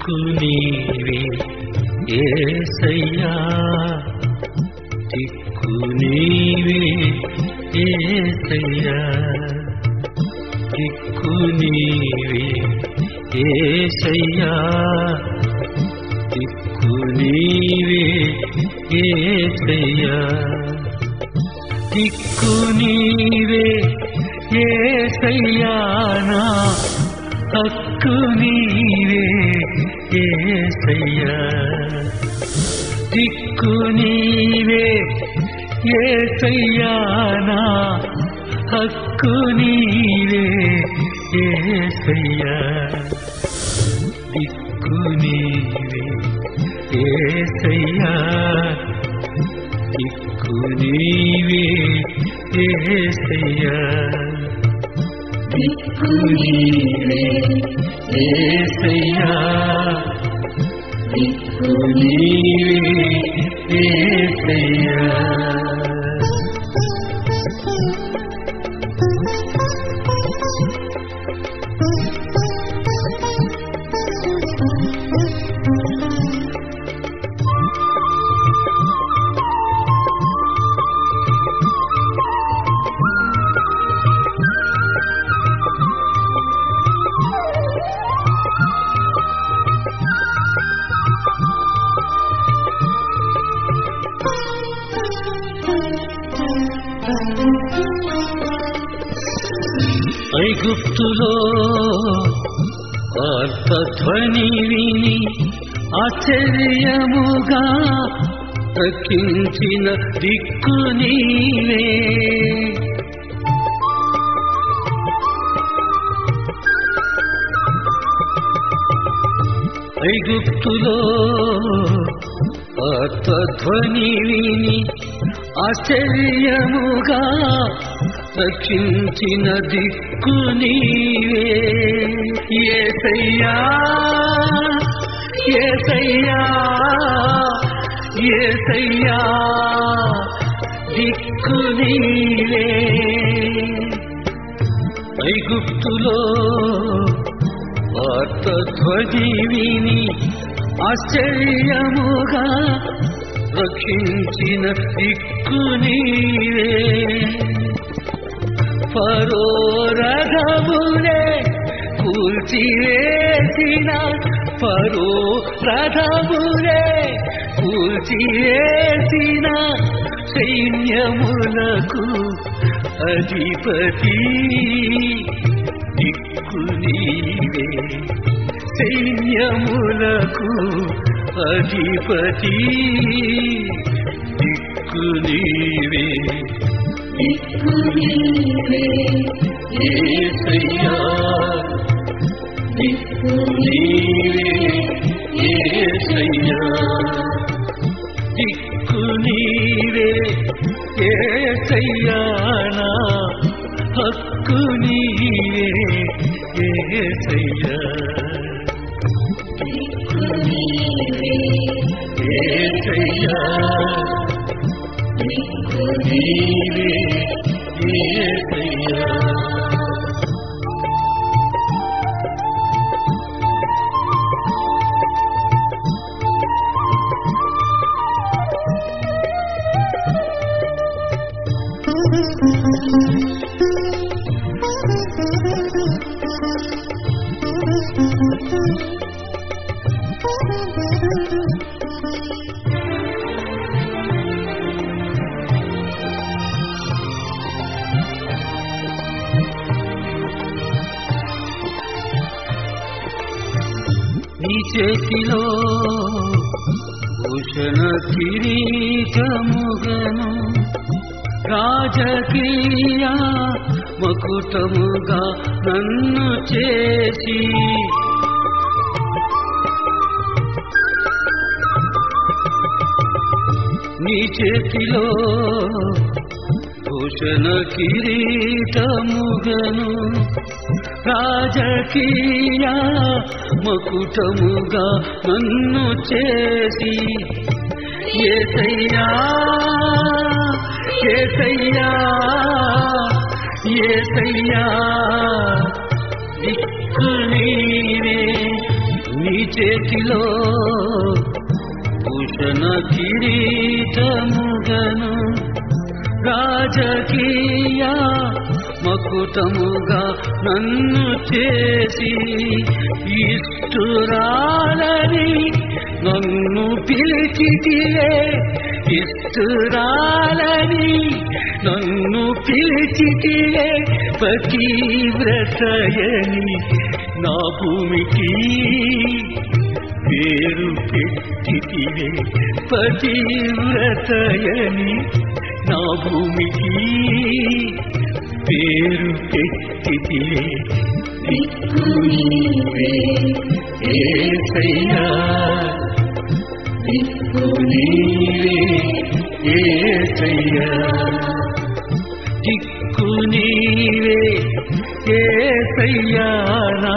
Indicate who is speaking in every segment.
Speaker 1: దిక్కు నీవే ఏసయ్యా దిక్కు నీవే ఏసయ్యా దిక్కు నీవే ఏసయ్యా దిక్కు నీవే ఏసయ్యా దిక్కు నీవే ఏసయ్యానా హక్కు నీవే ఏసయ్యా దిక్కు నీవే ఏసయ్యానా హక్కు నీవే ఏసయ్యా. దిక్కు నీవే ఏసయ్యా. దిక్కు నీవే ఏసయ్యా. దిక్కు నీవే ఏసయ్యా. దిక్కు నీవే ఏసయ్యా అర్థధ్వని విని ఆశ్చర్యముగా రక్షించిన దిక్కు నీవే. ఐగుప్తులో అర్థధ్వని విని ఆశ్చర్యముగా రక్షించిన దిక్కు నీవే. ఏసయ్యా ఏసయ్యా ఏసయ్యా దిక్కు నీవే. ఐగుప్తులో వార్త వార్తధ్వజి విని ఆశ్చర్యముగా రక్షించిన దిక్కు నీవే. ఫరో రథమునే కూల్చివేసిన ఫరో రథమునే కూల్చివేసిన సైన్యములకు అధిపతి. దిక్కు నీవే సైన్యములకు అధిపతి. దిక్కు నీవే దిక్కు నీవే ఏసయ్యా దిక్కు నీవే ఏసయ్యా దిక్కు నీవే ఏసయ్యానా హక్కు నీవే ఏసయ్యా దిక్కు నీవే ఏసయ్యా దిక్కు నీవే ఏసయ్యా చేతిలో భూషణ కిరీటముగను రాజకీయ మకుటముగా నన్ను చేసి నీ చేతిలో భూషణ కిరీటముగను రాజకీయ మకుటముగా నన్ను చేసి ఏసయ్యా ఏసయ్యా ఏసయ్యా దిక్కు నీవే నీ చేతిలో భూషణ కిరీటముగను రాజకీయా మకుటముగా నన్ను చేసి ఇష్టురాలని నన్ను పిలిచితివే ఇష్టురాలని నన్ను పిలిచితివే పతివ్రతయని నా భూమికి పేరు పెట్టితివే పతివ్రతయని నా భూమికి పేరు పెట్టితివే దిక్కు నీవే ఏసయ్యా. దిక్కు నీవే ఏసయ్యా. దిక్కు నీవే ఏసయ్యా నా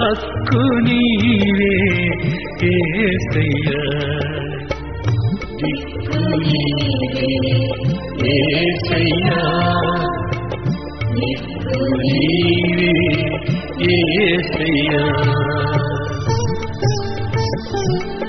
Speaker 1: హక్కు నీవే ఏసయ్యా. దిక్కు నీవే ఏసయ్యా. నీవే ఏసయ్యా ఎవనికి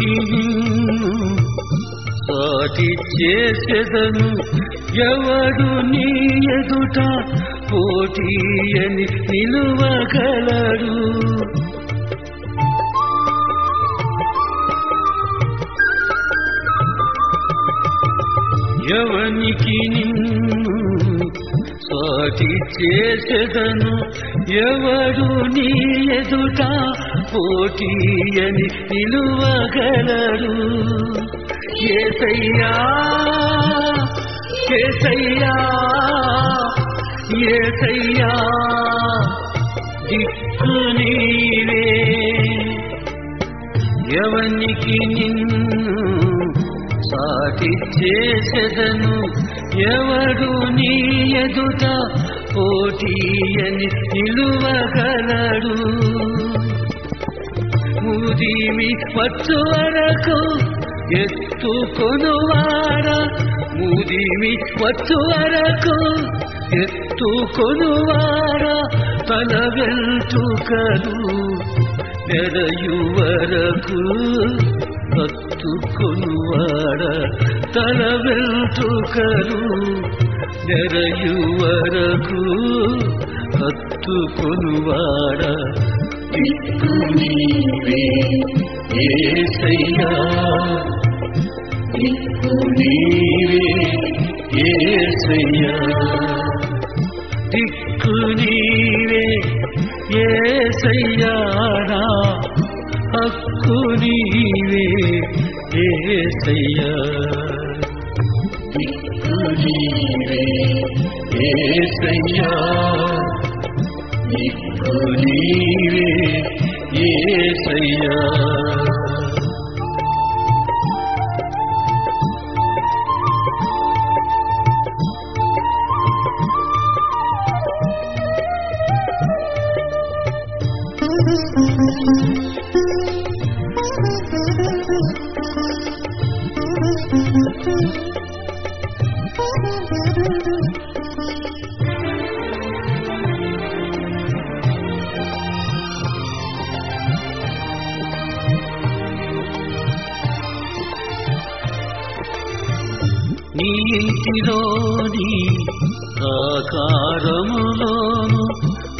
Speaker 1: నిన్ను సాటి చేసెదను ఎవడు నీ ఎదుట పోటీ అని నిలువగలడు. ఎవనికి నిన్ను సాటి చేసెదను ఎవడు నీ ఎదుట పోటీయని నిలువగలరు. ఏసయ్యా ఏసయ్యా ఏసయ్యా దిక్కు నీవే. ఎవనికి నిన్ను సాటి చేసెదను ఎవరు నీ ఎదుట పోటీ అని నిలువగలడు. ముదిమి వచ్చు వరకు ఎత్తుకొనువాడ ముదిమి వచ్చు వరకు ఎత్తుకొనువాడ తల వెంటుకలు నెరయు వరకు కత్తుకొనువాడ తల వెంటుకలు నెరయు వరకు కత్తుకొనువాడ దిక్కు నీవే ఏసయ్యా దిక్కు నీవే ఏసయ్యా దిక్కు నీవే ఏసయ్యా నా హక్కు నీవే ఏసయ్యా దిక్కు నీవే ఏసయ్యా దిక్కు నీవే ఏ సయ్యా ఇంటిలోని ఆకారములోను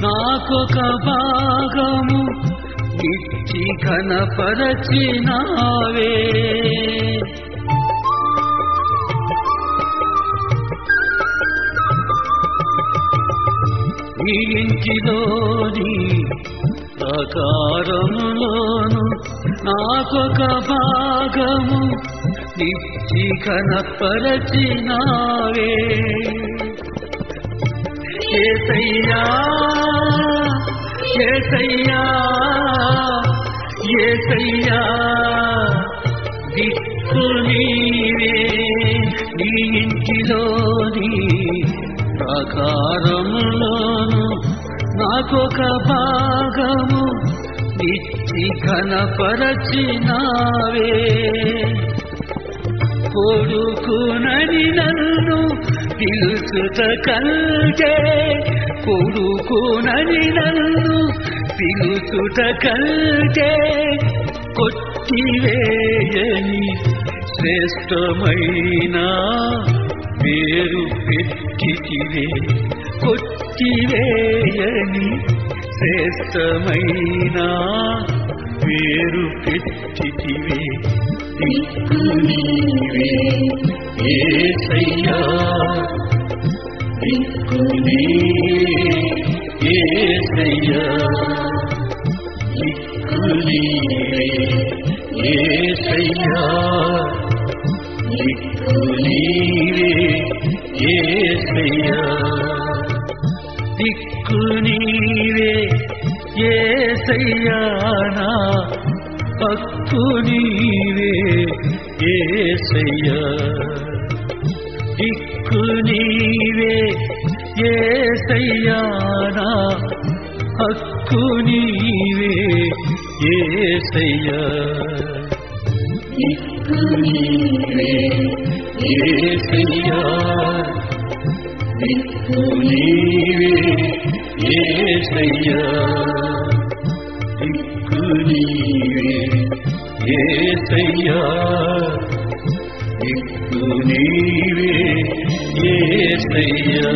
Speaker 1: నాకొక భాగము ఇచ్చి కనపరచినావే ఈ ఆకారములోను నాకొక భాగము నిచ్చి కనపరచినావే ఏసయ్యా ఏసయ్యా ఏసయ్యా దిక్కు నీవే నీ ఇంటిలోని ప్రకారములోను నాకొక భాగము నిచ్చి కనపరచినావే కొడుకునని నన్ను పిలుచుత కంటే కొడుకునని నన్ను పిలుచుట కంటే కొట్టివేయని శ్రేష్టమైన పేరు పెట్టితివే. కొట్టివేయని శ్రేష్టమైన పేరు పెట్టితివే. దిక్కు నీవే ఏసయ్యా దిక్కు నీవే ఏసయ్యా దిక్కు నీవే ఏసయ్యా దిక్కు నీవే ఏసయ్యా దిక్కు నీవే ఏసయ్యా నా హక్కు నీవే ఏసయ్యా. దిక్కు నీవే ఏసయ్యా నా హక్కు నీవే ఏసయ్యా. దిక్కు నీవే ఏసయ్యా. దిక్కు నీవే ఏసయ్యా. నీవే. ఏసయ్యా దిక్కు నీవే. ఏసయ్యా